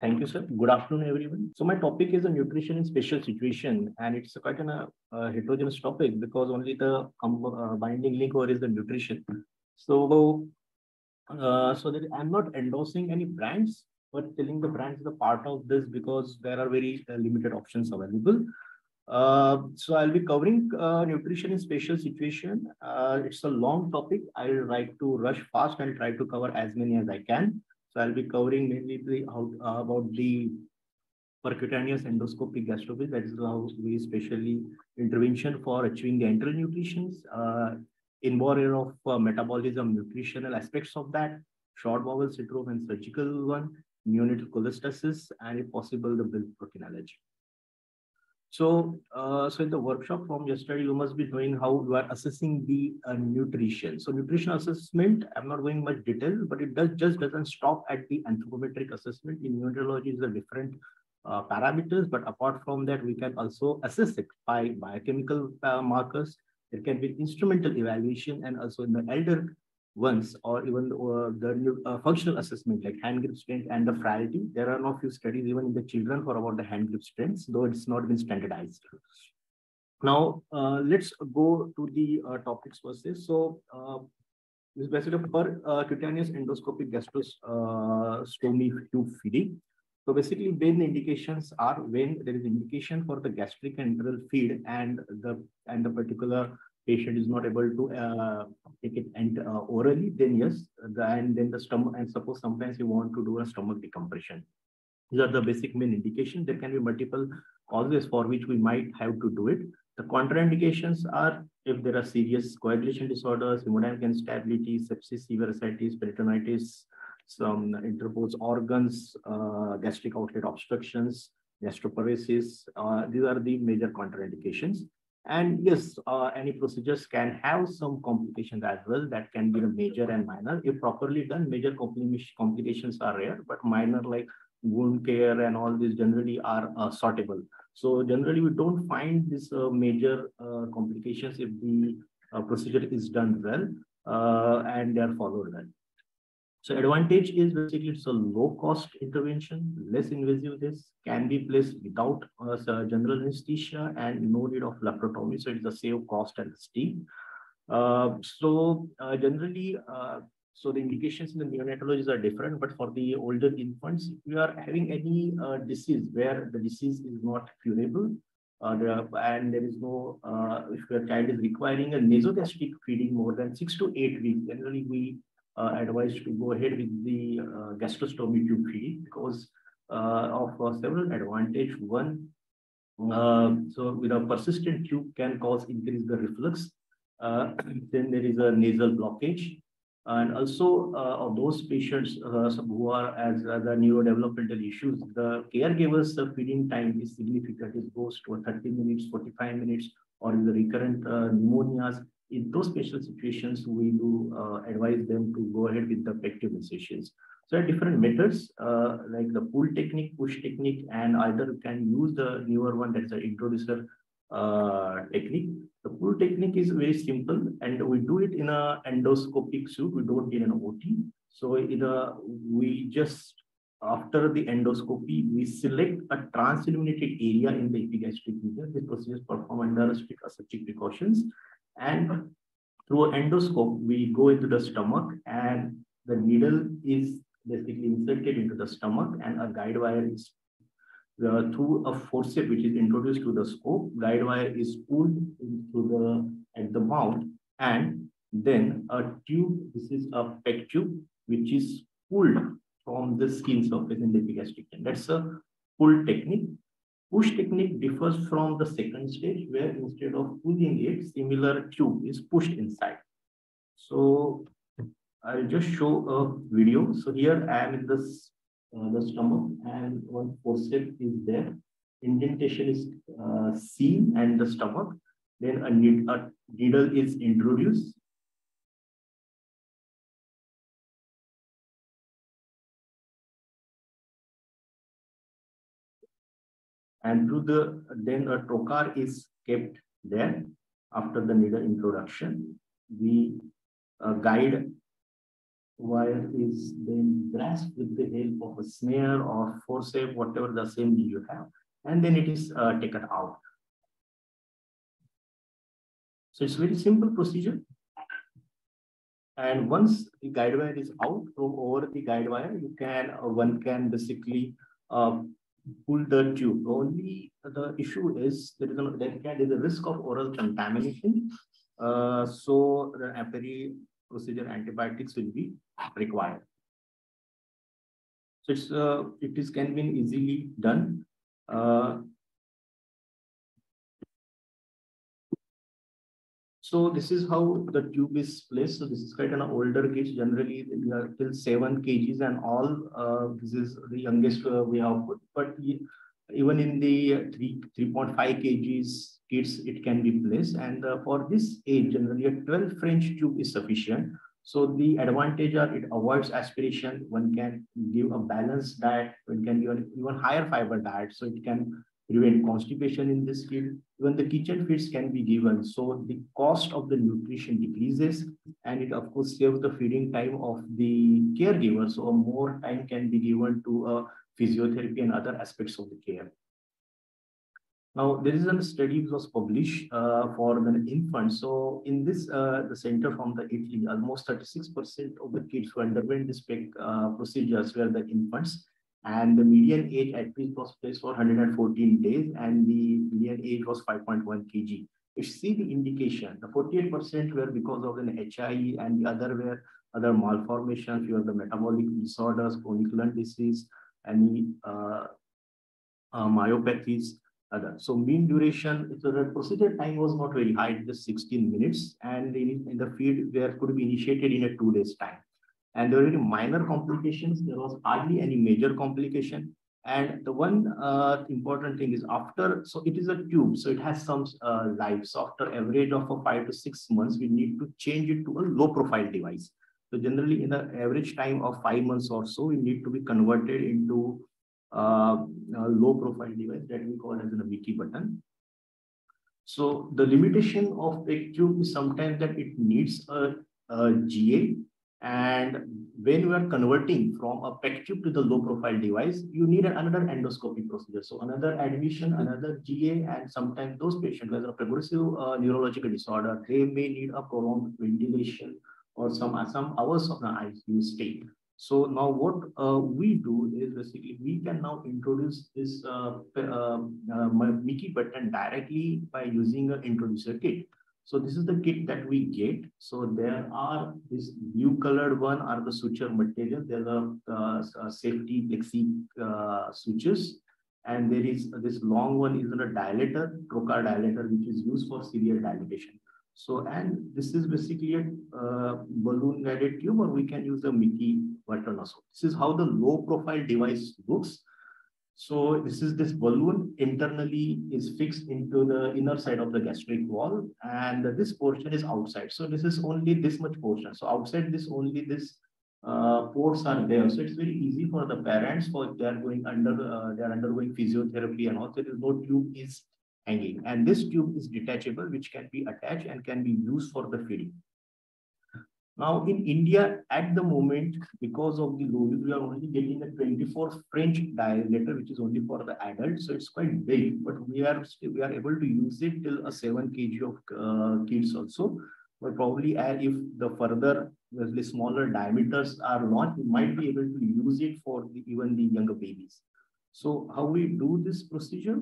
Thank you, sir. Good afternoon, everyone. So my topic is a nutrition in special situation, and it's quite an, a heterogeneous topic because only the uh, binding link over is the nutrition. So, uh, so that I'm not endorsing any brands, but telling the brands the part of this because there are very uh, limited options available. Uh, so I'll be covering uh, nutrition in special situation. Uh, it's a long topic. I'll try to rush fast and try to cover as many as I can. So I'll be covering mainly the, uh, about the percutaneous endoscopic gastrostomy. That is how we specially intervention for achieving the enteral nutrition, uh, involvement of uh, metabolism, nutritional aspects of that, short bowel syndrome and surgical one, neonatal cholestasis, and if possible, the milk protein allergy. So, uh, so in the workshop from yesterday, you must be knowing how you are assessing the uh, nutrition. So nutrition assessment, I'm not going much detail, but it does just doesn't stop at the anthropometric assessment. In neonatology, is a different uh, parameters, but apart from that, we can also assess it by biochemical uh, markers. There can be instrumental evaluation and also in the elder ones or even uh, the uh, functional assessment like hand grip strength and the frailty. There are no few studies even in the children for about the hand grip strengths, though it's not been standardized. Now, uh, let's go to the uh, topics first. So, uh, this is basically per uh, cutaneous endoscopic gastrostomy tube feeding. So basically, when the indications are when there is indication for the gastric enteral feed and the and the particular patient is not able to uh, take it and uh, orally, then yes, the, and then the stomach, and suppose sometimes you want to do a stomach decompression. These are the basic main indications. There can be multiple causes for which we might have to do it. The contraindications are if there are serious coagulation disorders, hemodynamic instability, sepsis, severe ascites, peritonitis, some interposed organs, uh, gastric outlet obstructions, gastroparesis. Uh, these are the major contraindications. And yes, uh, any procedures can have some complications as well. That can be major and minor. If properly done, major complications are rare, but minor like wound care and all these generally are uh, sortable. So generally, we don't find these uh, major uh, complications if the uh, procedure is done well uh, and they are followed well. So advantage is basically it's a low cost intervention, less invasive. This can be placed without uh, general anesthesia and no need of laparotomy. So it's a save cost and steam. Uh, so uh, generally, uh, so the indications in the neonatologies are different, but for the older infants, if you are having any uh, disease where the disease is not curable, uh, and there is no, if your child is requiring a nasogastric feeding more than six to eight weeks, generally we uh, advised to go ahead with the uh, gastrostomy tube feeding because uh, of several advantage. One, so with a persistent tube can cause increase the reflux. then there is a nasal blockage. And also uh, of those patients uh, who are as uh, the neurodevelopmental issues, the caregivers feeding time is significant. It goes to 30 minutes, 45 minutes, or the recurrent pneumonias, in those special situations, we do uh, advise them to go ahead with the pective insertions. So there are different methods uh, like the pull technique, push technique, and either you can use the newer one that's the introducer uh, technique. The pull technique is very simple and we do it in a endoscopic suit. We don't need an OT. So in a, we just, after the endoscopy, we select a transilluminated area in the epigastric region. This procedure is performed under strict aseptic precautions. And through endoscope, we go into the stomach and the needle is basically inserted into the stomach and a guide wire is uh, through a forceps which is introduced to the scope, guide wire is pulled into the at the mouth and then a tube, this is a PEG tube, which is pulled from the skin surface in the epigastric. That's a pull technique. Push technique differs from the second stage where instead of pulling it, similar tube is pushed inside. So I'll just show a video. So here I am in this uh, the stomach and one forceps is there. Indentation is uh, seen and the stomach. Then a, need, a needle is introduced and through the then a trocar is kept there after the needle introduction. The uh, guide wire is then grasped with the help of a snare or forceps, whatever the assembly you have, and then it is uh, taken out. So it's very simple procedure. And once the guide wire is out from over the guide wire, you can uh, one can basically uh, pull the tube. Only the issue is there is a there is a risk of oral contamination. Uh, so the aperi procedure antibiotics will be required. So it's uh, it is can be easily done. Uh, So this is how the tube is placed. So this is quite an older case. Generally, we are till seven kgs and all. Uh, this is the youngest uh, we have put. But even in the three 3.5 kgs kids, it can be placed. And uh, for this age, generally a 12 French tube is sufficient. So the advantage are it avoids aspiration. One can give a balanced diet. One can give an even higher fiber diet. So it can prevent constipation in this field. Even the kitchen feeds can be given. So the cost of the nutrition decreases and it of course saves the feeding time of the caregiver. So more time can be given to a physiotherapy and other aspects of the care. Now, there is a study which was published uh, for the infants. So in this, uh, the center from the Italy, almost 36% of the kids who underwent this uh, procedures were the infants and the median age at least was placed for 114 days and the median age was 5.1 kg. You see the indication, the 48% were because of an HIE and the other were other malformations, few of the metabolic disorders, chronic disease, any uh, uh, myopathies, other. So mean duration, so the procedure time was not very high, just 16 minutes, and in, in the field where could be initiated in a two days time and there were minor complications. There was hardly any major complication. And the one uh, important thing is after, so it is a tube, so it has some uh, life. So after average of a five to six months, we need to change it to a low profile device. So generally in the average time of five months or so, we need to be converted into uh, a low profile device that we call as a Mickey button. So the limitation of a tube is sometimes that it needs a, a GA and when you are converting from a PEG tube to the low profile device, you need another endoscopy procedure. So another admission, another GA, and sometimes those patients with a progressive uh, neurological disorder, they may need a prolonged ventilation or some, some hours of the ICU stay. So now what uh, we do is basically we can now introduce this uh, uh, uh Mickey button directly by using an introducer kit. So this is the kit that we get. So there are this new colored one are the suture material. There are uh, safety plexi uh, sutures. And there is this long one is a dilator, trocar dilator, which is used for serial dilatation. So, and this is basically a uh, balloon guided tube, or we can use a Mickey button also. This is how the low profile device looks. So this is this balloon internally is fixed into the inner side of the gastric wall and this portion is outside. So this is only this much portion. So outside this only this uh, are there. So it's very easy for the parents for they are going under, uh, they are undergoing physiotherapy and also there is no tube is hanging. And this tube is detachable which can be attached and can be used for the feeding. Now in India, at the moment, because of the low we are only getting a 24 French dilator, which is only for the adults. So it's quite big, but we are we are able to use it till a 7 kg of uh, kids also. But probably uh, if the further the smaller diameters are launched, we might be able to use it for the, even the younger babies. So how we do this procedure?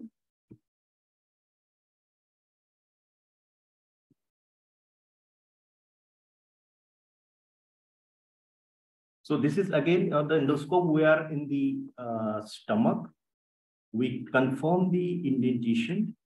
So this is again on the endoscope, we are in the uh, stomach. We confirm the indentation.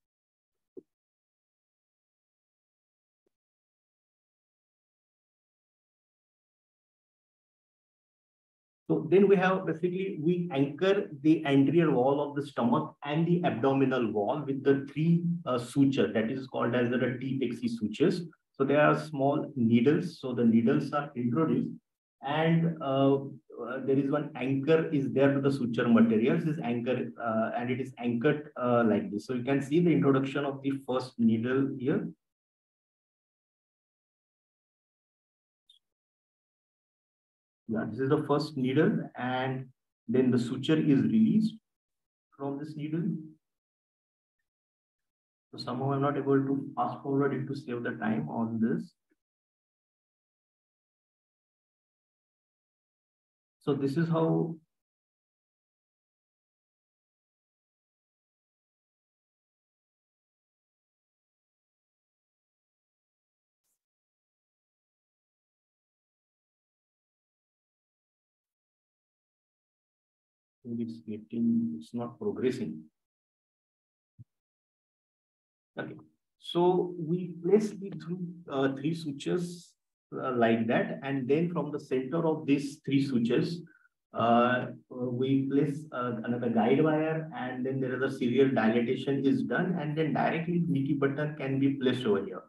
So then we have basically, we anchor the anterior wall of the stomach and the abdominal wall with the three uh, suture that is called as the T-Pexi sutures. So there are small needles. So the needles are introduced and uh, uh, there is one anchor is there to the suture materials this anchor uh, and it is anchored like this so you can see the introduction of the first needle here Yeah, this is the first needle and then the suture is released from this needle. So somehow I'm not able to fast forward it to save the time on this. So this is how it's getting, it's not progressing. Okay, so we place the three, uh, three sutures uh, like that, and then from the center of these three sutures, uh, we place uh, another guide wire, and then there is a serial dilatation is done, and then directly Mickey button can be placed over here.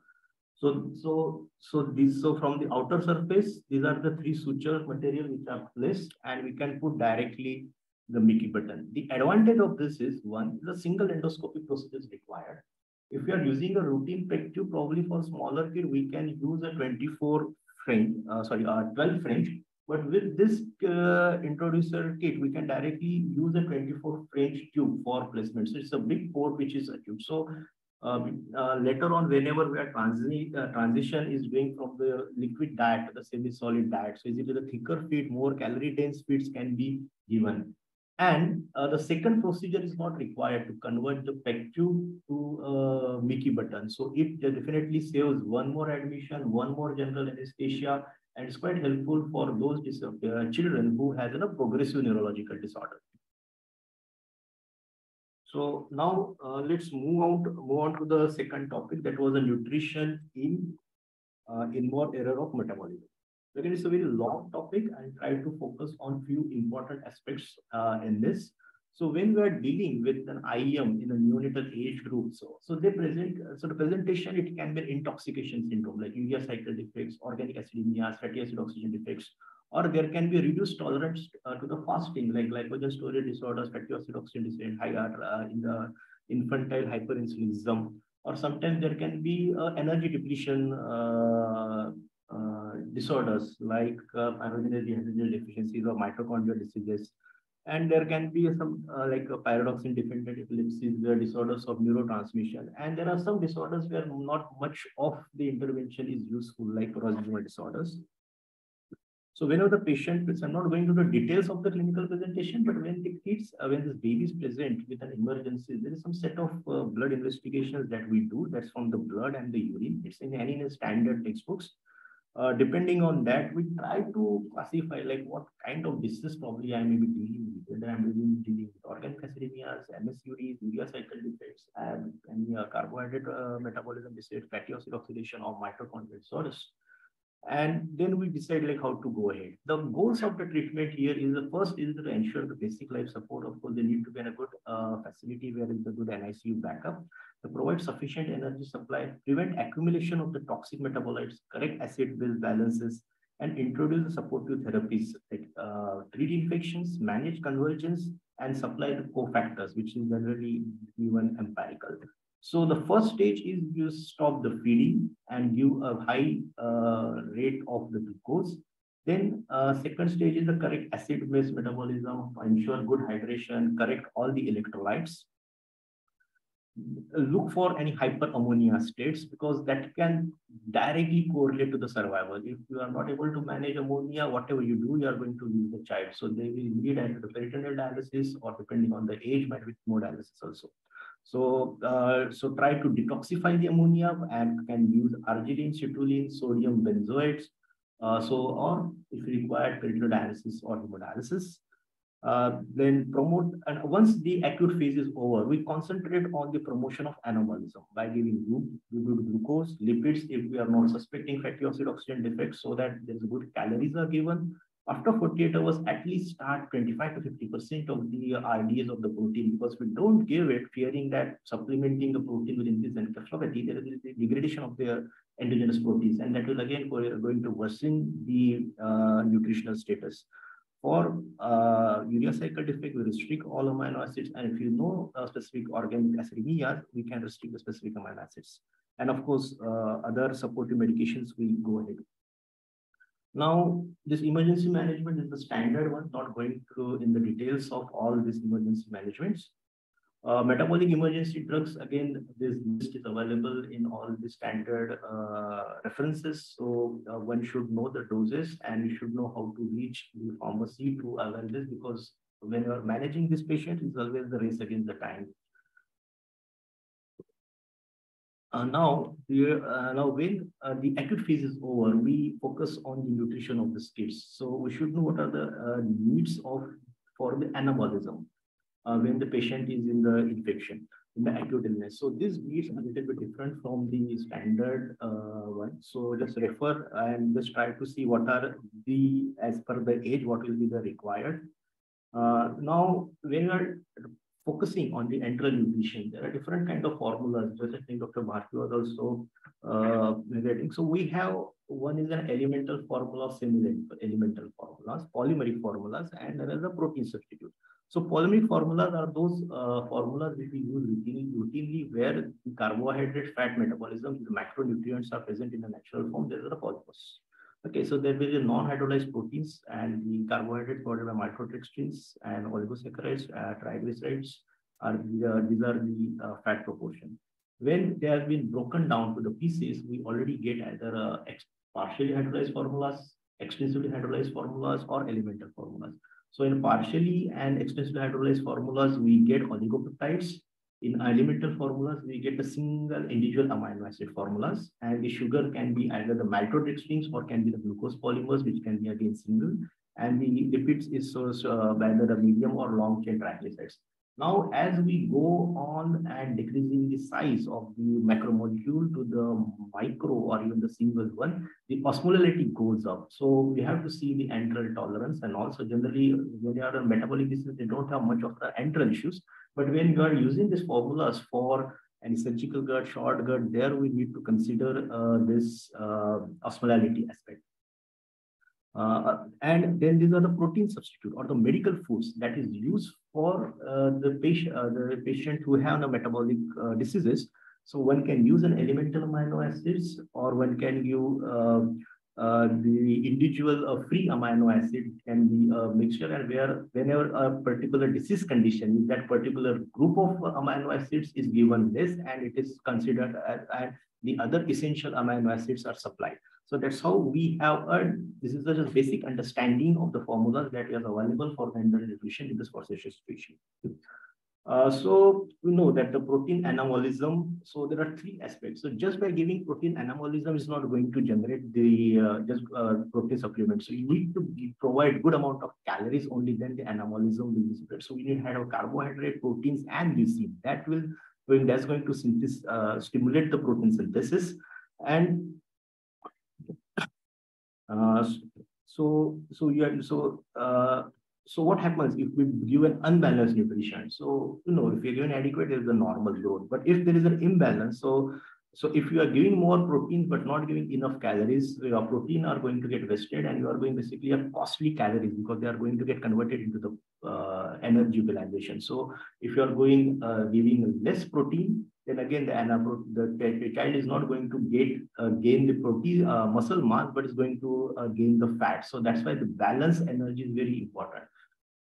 So, so, so this, so from the outer surface, these are the three suture material which are placed, and we can put directly the Mickey button. The advantage of this is one, the single endoscopy procedure is required. If you are using a routine peg tube, probably for smaller kid, we can use a 24 frame, uh, sorry, uh, 12 frame. But with this uh, introducer kit, we can directly use a 24 French tube for placement. So it's a big port which is a tube. So um, uh, later on, whenever we are transi uh, transition is going from the liquid diet to the semi-solid diet, so it the thicker feed, more calorie dense feeds can be given. And uh, the second procedure is not required to convert the PEG tube to uh, Mickey button. So it definitely saves one more admission, one more general anesthesia, and it's quite helpful for those uh, children who has a progressive neurological disorder. So now uh, let's move on, to, move on to the second topic that was a nutrition in uh, inborn error of metabolism. Again, it's a very long topic and try to focus on few important aspects uh, in this. So when we are dealing with an IEM in a neonatal age group, so, so they present, so the presentation, it can be an intoxication syndrome like urea cycle defects, organic acidemia, fatty acid oxidation defects, or there can be reduced tolerance uh, to the fasting like glycogen storage disorders, fatty acid oxidation defects, higher uh, in the infantile hyperinsulinism, or sometimes there can be uh, energy depletion uh, uh, disorders like uh, pyrogenase deficiencies or mitochondrial diseases. And there can be some uh, like a pyridoxine dependent epilepsies, disorders of neurotransmission. And there are some disorders where not much of the intervention is useful, like paroxysmal disorders. So whenever the patient, I'm not going to the details of the clinical presentation, but when the kids, uh, when this baby is present with an emergency, there is some set of uh, blood investigations that we do. That's from the blood and the urine. It's in any standard textbooks uh, depending on that, we try to classify like what kind of disease probably I may be dealing with, whether I'm dealing, dealing with organ acidemias, MSUDs, urea cycle defects, and any uh, carbohydrate uh, metabolism disease, fatty acid oxidation, or mitochondrial disorders. And then we decide like how to go ahead. The goals of the treatment here is the first is to ensure the basic life support. Of course, they need to be in a good uh, facility where is the good NICU backup provide sufficient energy supply, prevent accumulation of the toxic metabolites, correct acid-base balances, and introduce the supportive therapies like uh, treat infections, manage convergence, and supply the cofactors, which is generally given empirical. So the first stage is you stop the feeding and give a high uh, rate of the glucose. Then uh, second stage is the correct acid-base metabolism, ensure good hydration, correct all the electrolytes look for any hyperammonia states because that can directly correlate to the survival. If you are not able to manage ammonia, whatever you do, you are going to lose the child. So they will need either peritoneal dialysis or depending on the age, might be hemodialysis also. So, uh, so try to detoxify the ammonia and can use arginine, citrulline, sodium benzoates. Uh, so, or if required, peritoneal dialysis or hemodialysis. Uh, then promote, and once the acute phase is over, we concentrate on the promotion of anabolism by giving good glucose, lipids, if we are not suspecting fatty acid oxidation defects, so that there's good calories are given. After 48 hours, at least start 25 to 50% of the RDAs of the protein because we don't give it fearing that supplementing the protein will increase encephalopathy, there is a degradation of their endogenous proteins, and that will again going to worsen the uh, nutritional status. For uh, urea cycle defect, we restrict all amino acids. And if you know specific organic acidemia, we can restrict the specific amino acids. And of course, uh, other supportive medications we go ahead. Now, this emergency management is the standard one, not going through in the details of all these emergency managements. Uh, metabolic emergency drugs, again, this list is available in all the standard uh, references. So uh, one should know the doses and you should know how to reach the pharmacy to avail this because when you're managing this patient, it's always the race against the time. Uh, now, uh, now when uh, the acute phase is over, we focus on the nutrition of the kids. So we should know what are the needs of for the anabolism uh, when the patient is in the infection, in the acute illness. So this needs a little bit different from the standard uh, one. So just refer and just try to see what are the, as per the age, what will be the required. Uh, now, when you are focusing on the enteral nutrition, there are different kind of formulas. Just I think Dr. Bharti was also uh, So we have one is an elemental formula, similar elemental formulas, polymeric formulas, and another protein substitute. So polymeric formulas are those uh, formulas which we use routinely, routinely where the carbohydrate fat metabolism, the macronutrients are present in a natural form. There are the polymers. Okay, so there will be non-hydrolyzed proteins and the carbohydrates provided by maltodextrins and oligosaccharides, uh, triglycerides are the, these are the uh, fat proportion. When they have been broken down to the pieces, we already get either uh, partially hydrolyzed formulas, extensively hydrolyzed formulas, or elemental formulas. So in partially and extensively hydrolyzed formulas, we get oligopeptides. In elemental formulas, we get a single individual amino acid formulas. And the sugar can be either the maltodextrins or can be the glucose polymers, which can be again single. And the lipids is sourced uh, by the medium or long chain triglycerides. Now, as we go on and decreasing the size of the macromolecule to the micro or even the single one, the osmolality goes up. So we have to see the enteral tolerance and also generally when you are a metabolic disease, they don't have much of the enteral issues. But when you are using these formulas for any surgical gut, short gut, there we need to consider uh, this uh, osmolality aspect. Uh, and then these are the protein substitute or the medical foods that is used for uh, the patient, uh, the patient who have the metabolic uh, diseases. So one can use an elemental amino acids, or one can use uh, uh, the individual free amino acid can be a mixture, and where whenever a particular disease condition, that particular group of amino acids is given this, and it is considered as, and the other essential amino acids are supplied. So that's how we have earned. This is just basic understanding of the formulas that is available for the enteral nutrition in this process situation. Uh, so we know that the protein anabolism, so there are three aspects. So just by giving protein anabolism is not going to generate the uh, just uh, protein supplement. So you need to provide good amount of calories only then the anabolism will be spread. So we need to have carbohydrate, proteins and leucine. That will, that's going to synthesis, uh, stimulate the protein synthesis. And uh, so, so you have, so, uh, so what happens if we give an unbalanced nutrition? So, you know, if you're given adequate, there is a normal growth. But if there is an imbalance, so so if you are giving more protein but not giving enough calories, your protein are going to get wasted and you are going basically a costly calories because they are going to get converted into the uh, energy utilization. So if you are going uh, giving less protein, then again the, the child is not going to get uh, gain the protein uh, muscle mass, but is going to uh, gain the fat. So that's why the balance energy is very important.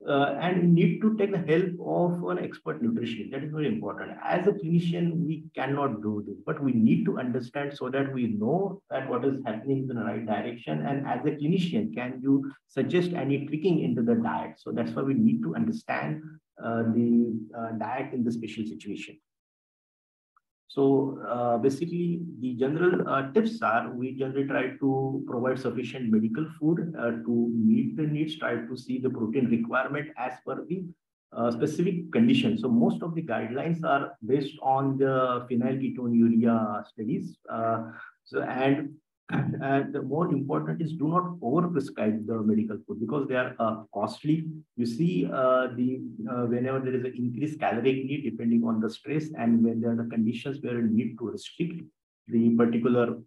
Uh, and we need to take the help of an expert nutrition. That is very important. As a clinician, we cannot do this, but we need to understand so that we know that what is happening in the right direction. And as a clinician, can you suggest any tweaking into the diet? So that's why we need to understand uh, the uh, diet in the special situation. So uh, basically, the general uh, tips are we generally try to provide sufficient medical food uh, to meet the needs, try to see the protein requirement as per the uh, specific condition. So most of the guidelines are based on the phenylketonuria studies. Uh, so and and the more important is do not overprescribe the medical food because they are uh, costly. You see, uh, the uh, whenever there is an increased caloric need, depending on the stress, and when there are the conditions where you need to restrict the particular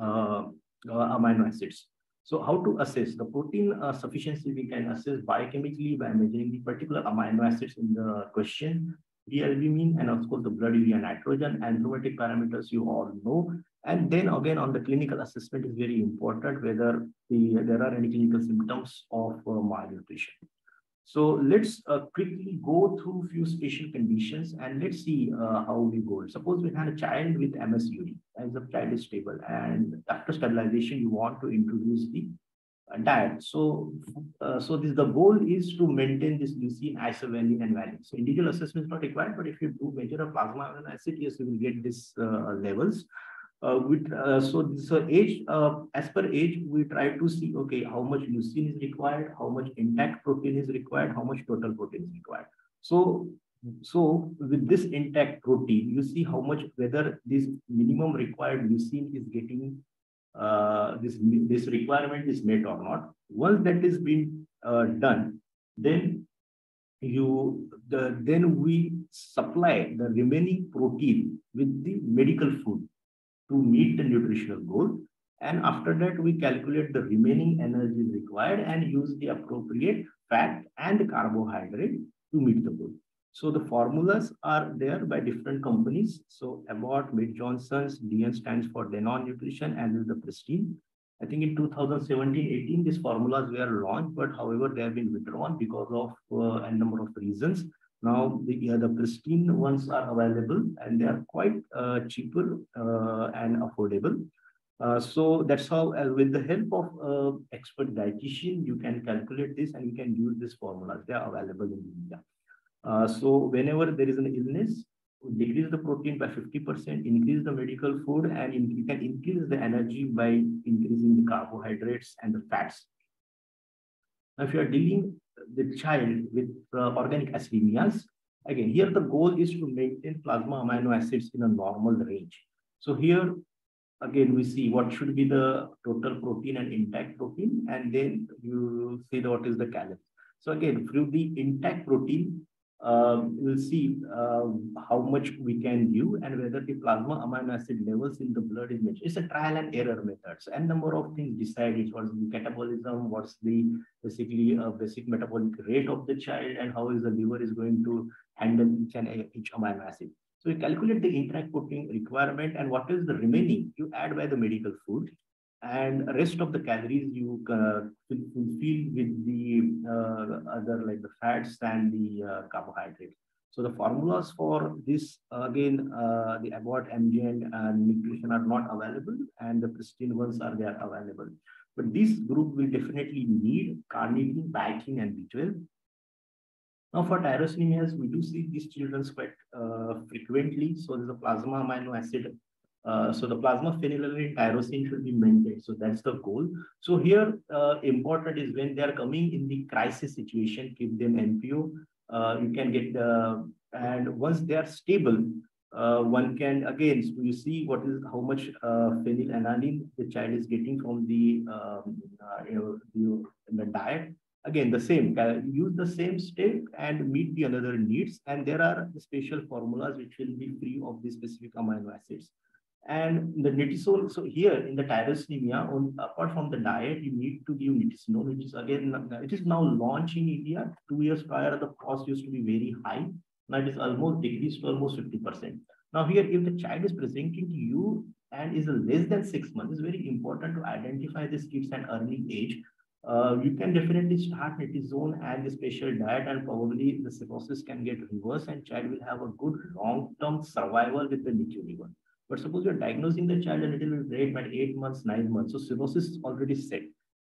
uh, uh, amino acids. So how to assess the protein uh, sufficiency? We can assess biochemically by measuring the particular amino acids in the question, albumin, and of course the blood urea nitrogen and pneumatic parameters you all know And then again, on the clinical assessment is very important, whether the, there are any clinical symptoms of uh, malnutrition. So let's uh, quickly go through few special conditions and let's see uh, how we go. Suppose we had a child with MSUD as the child is stable and after stabilization, you want to introduce the diet. So, uh, so this the goal is to maintain this leucine, isovaline, and valine. So individual assessment is not required, but if you do measure a plasma acid, yes, you will get these uh, levels uh, with uh, so this uh, age uh, as per age we try to see okay how much leucine is required how much intact protein is required how much total protein is required so so with this intact protein you see how much whether this minimum required leucine is getting uh, this this requirement is met or not once that is been uh, done then you the then we supply the remaining protein with the medical food to meet the nutritional goal. And after that, we calculate the remaining energy required and use the appropriate fat and carbohydrate to meet the goal. So the formulas are there by different companies. So Abbott, Mead Johnson's, DN stands for Danone Nutrition and is the Pristine. I think in 2017-18, these formulas were launched, but however, they have been withdrawn because of uh, a number of reasons. Now the, yeah, the pristine ones are available and they are quite uh, cheaper uh, and affordable. Uh, so that's how, uh, with the help of uh, expert dietitian, you can calculate this and you can use this formulas. They are available in India. Uh, so whenever there is an illness, decrease the protein by 50%, increase the medical food, and in, you can increase the energy by increasing the carbohydrates and the fats. Now, if you are dealing the child with uh, organic acidemias, again, here the goal is to maintain plasma amino acids in a normal range. So here, again, we see what should be the total protein and intact protein, and then you see what is the calorie. So again, through the intact protein, um, we'll see uh, how much we can do and whether the plasma amino acid levels in the blood is matched. It's a trial and error method. So, and number of things decided what's the catabolism, what's the basically uh, basic metabolic rate of the child, and how is the liver is going to handle each and each amino acid. So we calculate the intact protein requirement and what is the remaining you add by the medical food and rest of the calories you uh, fulfill with the uh, other like the fats and the uh, carbohydrates. So the formulas for this again uh, the Abbott MGN and nutrition are not available, and the pristine ones are there available. But this group will definitely need carnitine, biotin, and B12. Now for tyrosinemias, we do see these children quite uh, frequently. So there's a plasma amino acid uh, so the plasma phenylalanine tyrosine should be maintained. So that's the goal. So here uh, important is when they are coming in the crisis situation, keep them NPO. Uh, you can get the, and once they are stable, uh, one can again, so you see what is how much uh, phenylalanine the child is getting from the, um, you know, the, the diet. Again, the same, use the same step and meet the other needs. And there are special formulas which will be free of the specific amino acids. And the nitisol, so here in the tyrosinemia, on, apart from the diet, you need to give nitisinone, which is again, it is now launched in India. Two years prior, the cost used to be very high. Now it is almost decreased to almost 50%. Now here, if the child is presenting to you and is less than six months, it's very important to identify this kids and early age. Uh, you can definitely start nitisinone and the special diet and probably the cirrhosis can get reversed and child will have a good long-term survival with the NICU. But suppose you're diagnosing the child a little bit late by eight months, nine months. So cirrhosis is already set.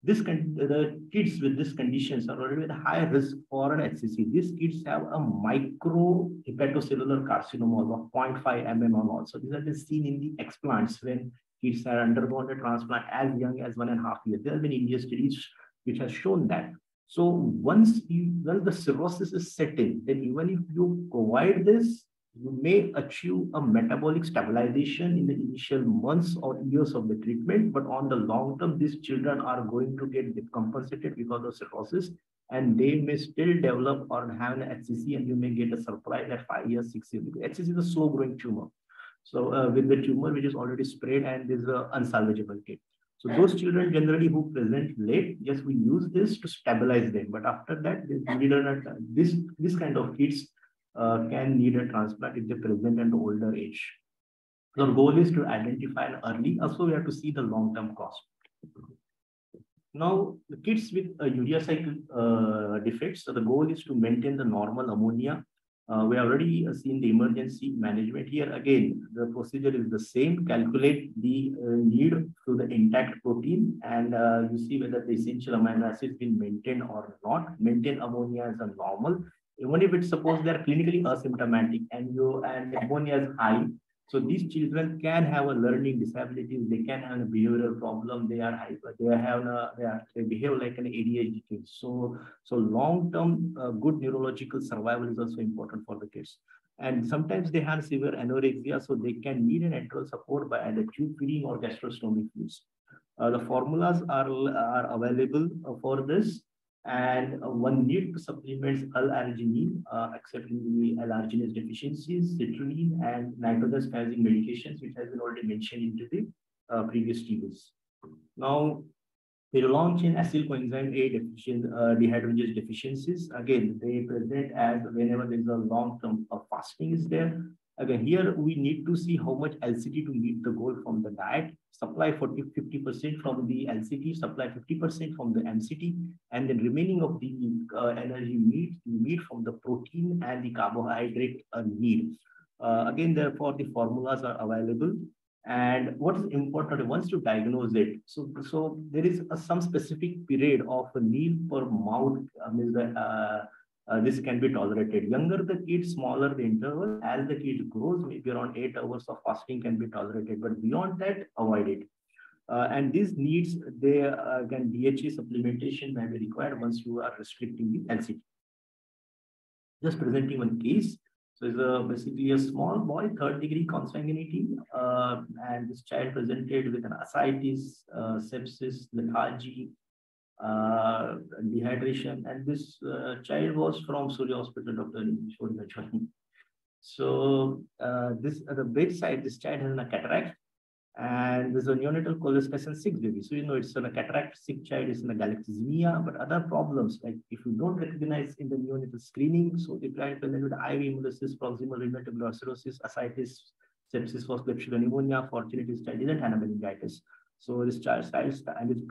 This the kids with these conditions are already at high risk for an HCC. These kids have a micro hepatocellular carcinoma of 0.5 mm on all. So these are just seen in the explants when kids are undergone a transplant as young as one and a half years. There have been India studies which has shown that. So once you, once the cirrhosis is set in, then even if you provide this, you may achieve a metabolic stabilization in the initial months or years of the treatment, but on the long term, these children are going to get decompensated because of cirrhosis, and they may still develop or have an HCC, and you may get a surprise at five years, six years. HCC is a slow growing tumor. So uh, with the tumor which is already spread and is uh, unsalvageable case. So those children generally who present late, yes, we use this to stabilize them. But after that, this, this kind of kids uh, can need a transplant if they present at older age. The goal is to identify early. Also, we have to see the long-term cost. Now, the kids with a urea cycle uh, defects, so the goal is to maintain the normal ammonia. Uh, we already uh, seen the emergency management here. Again, the procedure is the same. Calculate the uh, need to the intact protein and uh, you see whether the essential amino acids been maintained or not. Maintain ammonia as a normal. Even if it's suppose they're clinically asymptomatic and you and is high, so these children can have a learning disability They can have a behavioral problem. They are hyper. They have a, they, are, they behave like an ADHD kid. So so long term uh, good neurological survival is also important for the kids. And sometimes they have severe anorexia, so they can need an enteral support by either tube feeding or gastrostomy foods. Uh, the formulas are, are available for this and one need to supplement L-arginine, uh, the L-arginase deficiencies, citrulline, and nitrogen spacing medications, which has been already mentioned into the uh, previous tables. Now, the long-chain acyl coenzyme A deficient, uh, dehydrogenase deficiencies, again, they present as whenever there is a long-term uh, fasting is there, Again, here we need to see how much LCT to meet the goal from the diet, supply 40, 50% from the LCT, supply 50% from the MCT, and then remaining of the uh, energy meet, meet from the protein and the carbohydrate uh, need. Uh, again, therefore, the formulas are available. And what is important once to diagnose it? So, so there is a, some specific period of a meal per mouth, uh, uh, uh, this can be tolerated. Younger the kid, smaller the interval. As the kid grows, maybe around eight hours of fasting can be tolerated. But beyond that, avoid it. Uh, and these needs, they uh, again, DHA supplementation may be required once you are restricting the LCT. Just presenting one case. So it's a, basically a small boy, third degree consanguinity, uh, and this child presented with an ascites, uh, sepsis, lethargy, uh, dehydration. And this uh, child was from Surya Hospital, Dr. So uh, this at the bedside, this child has a cataract and there's a neonatal cholecystectin 6 baby. So you know it's a cataract sick child, is in a galactosemia, but other problems like if you don't recognize in the neonatal screening, so the child present with IV hemolysis, proximal rheumatoid cirrhosis, ascites, sepsis, for pneumonia, fortunately this child didn't have meningitis. So this child, child and